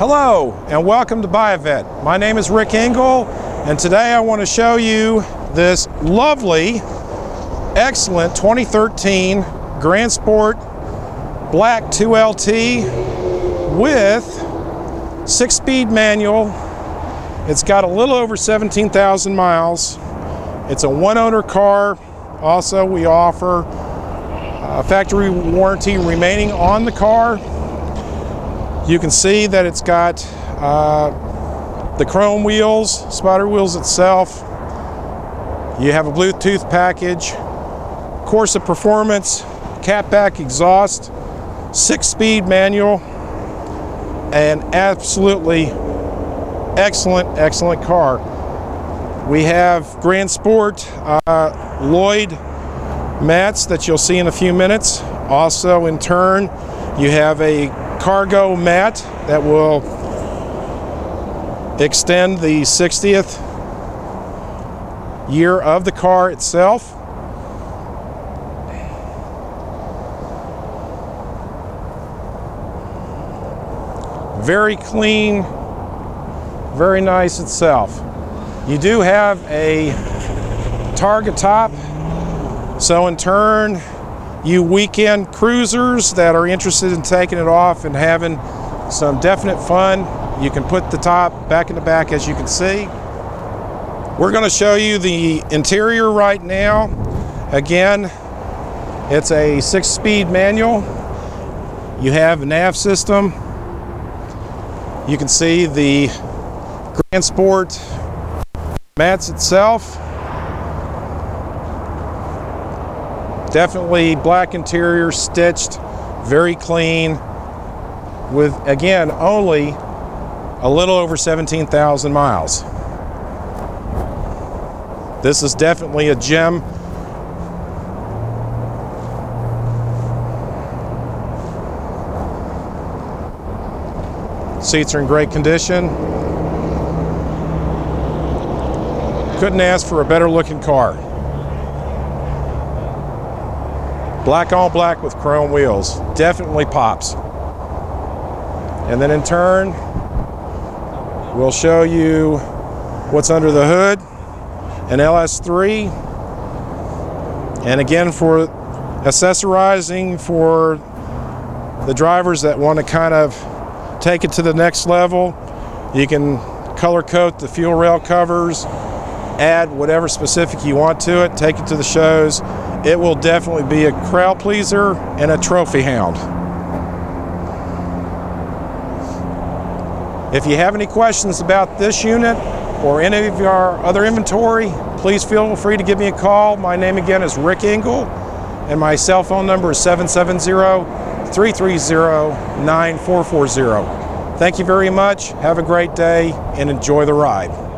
Hello and welcome to BuyAVette. My name is Rick Engel and today I want to show you this lovely, excellent 2013 Grand Sport Black 2LT with six-speed manual. It's got a little over 17,000 miles. It's a one-owner car. Also, we offer a factory warranty remaining on the car you can see that it's got uh, the chrome wheels, spotter wheels itself. You have a Bluetooth package, Corsa Performance, catback exhaust, six-speed manual, and absolutely excellent, excellent car. We have Grand Sport uh, Lloyd mats that you'll see in a few minutes. Also, in turn, you have a cargo mat that will extend the 60th year of the car itself. Very clean, very nice itself. You do have a targa top, so in turn you weekend cruisers that are interested in taking it off and having some definite fun, you can put the top back in the back as you can see. We're going to show you the interior right now. Again, it's a six-speed manual. You have a nav system. You can see the Grand Sport mats itself. Definitely black interior, stitched, very clean, with again only a little over 17,000 miles. This is definitely a gem. Seats are in great condition. Couldn't ask for a better looking car. Black on black with chrome wheels. Definitely pops. And then in turn, we'll show you what's under the hood, an LS3. And again, for accessorizing for the drivers that want to kind of take it to the next level, you can color coat the fuel rail covers, add whatever specific you want to it, take it to the shows, it will definitely be a crowd pleaser and a trophy hound. If you have any questions about this unit or any of our other inventory, please feel free to give me a call. My name again is Rick Engel, and my cell phone number is 770-330-9440. Thank you very much. Have a great day and enjoy the ride.